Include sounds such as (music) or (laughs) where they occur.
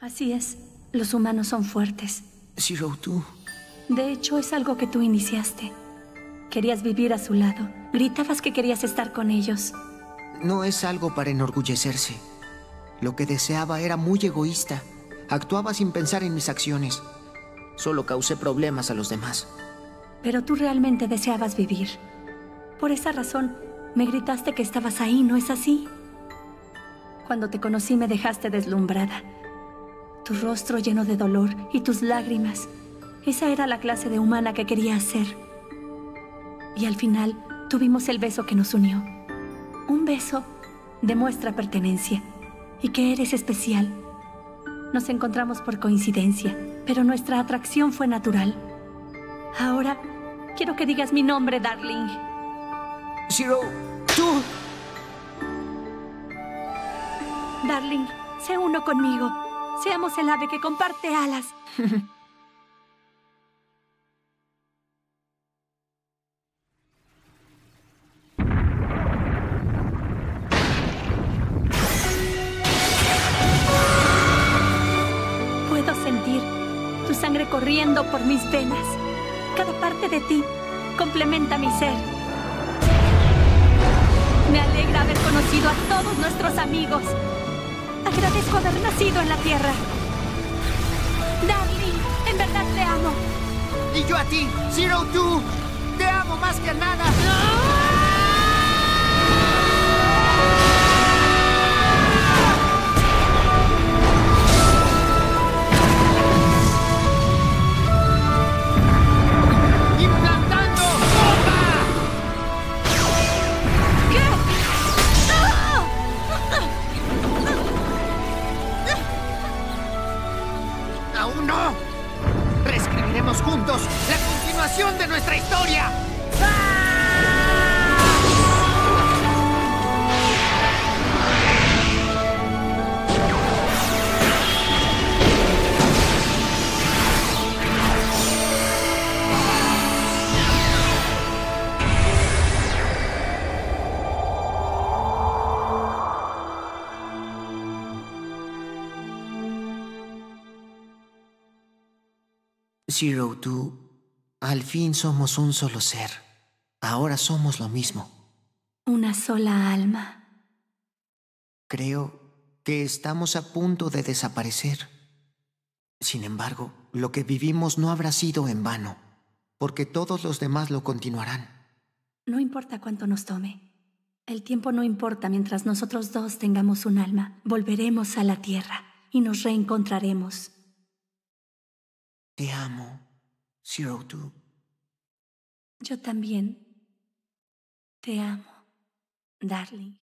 Así es, los humanos son fuertes. Zero, tú. De hecho, es algo que tú iniciaste. Querías vivir a su lado. Gritabas que querías estar con ellos. No es algo para enorgullecerse. Lo que deseaba era muy egoísta. Actuaba sin pensar en mis acciones. Solo causé problemas a los demás. Pero tú realmente deseabas vivir. Por esa razón, me gritaste que estabas ahí, ¿no es así? Cuando te conocí me dejaste deslumbrada. Tu rostro lleno de dolor y tus lágrimas. Esa era la clase de humana que quería ser. Y al final tuvimos el beso que nos unió. Un beso demuestra pertenencia y que eres especial. Nos encontramos por coincidencia, pero nuestra atracción fue natural. Ahora quiero que digas mi nombre, darling. Zero, tú. Darling, sé uno conmigo. Seamos el ave que comparte alas. (laughs) Puedo sentir tu sangre corriendo por mis venas. Cada parte de ti complementa mi ser. Me alegra haber conocido a todos nuestros amigos. Agradezco haber nacido en la Tierra. Darling, en verdad te amo. Y yo a ti, Zero, tú. Te amo más que nada. ¡Implantando Juntos la continuación de nuestra historia. Zero, tú. Al fin somos un solo ser. Ahora somos lo mismo. Una sola alma. Creo que estamos a punto de desaparecer. Sin embargo, lo que vivimos no habrá sido en vano, porque todos los demás lo continuarán. No importa cuánto nos tome. El tiempo no importa mientras nosotros dos tengamos un alma. Volveremos a la tierra y nos reencontraremos. Te amo, Zero Two. Yo también te amo, darling.